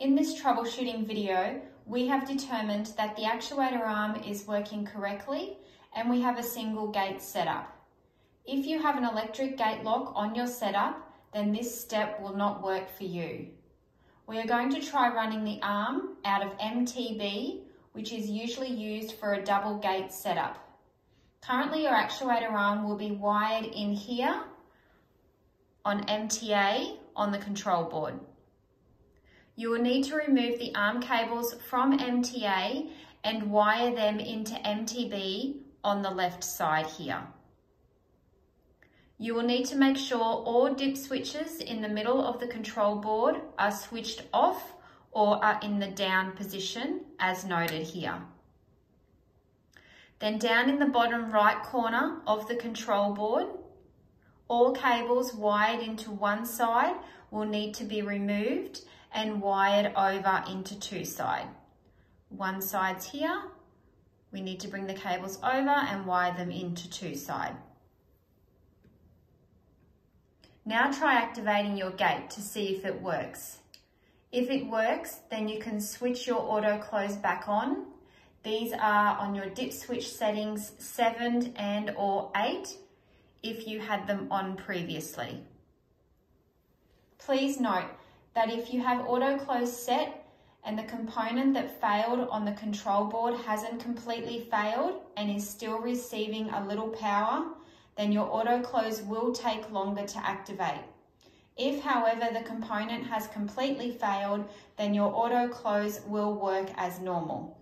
In this troubleshooting video, we have determined that the actuator arm is working correctly and we have a single gate setup. If you have an electric gate lock on your setup, then this step will not work for you. We are going to try running the arm out of MTB, which is usually used for a double gate setup. Currently your actuator arm will be wired in here on MTA on the control board. You will need to remove the arm cables from MTA and wire them into MTB on the left side here. You will need to make sure all dip switches in the middle of the control board are switched off or are in the down position as noted here. Then down in the bottom right corner of the control board, all cables wired into one side will need to be removed and wired over into two side. One side's here. We need to bring the cables over and wire them into two side. Now try activating your gate to see if it works. If it works, then you can switch your auto close back on. These are on your dip switch settings 7 and or 8 if you had them on previously. Please note that if you have auto close set and the component that failed on the control board hasn't completely failed and is still receiving a little power, then your auto close will take longer to activate. If, however, the component has completely failed, then your auto close will work as normal.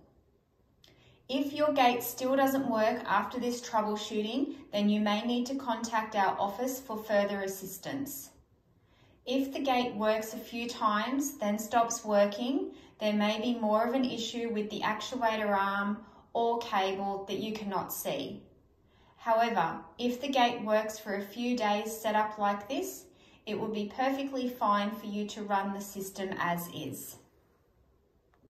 If your gate still doesn't work after this troubleshooting, then you may need to contact our office for further assistance. If the gate works a few times, then stops working, there may be more of an issue with the actuator arm or cable that you cannot see. However, if the gate works for a few days set up like this, it will be perfectly fine for you to run the system as is.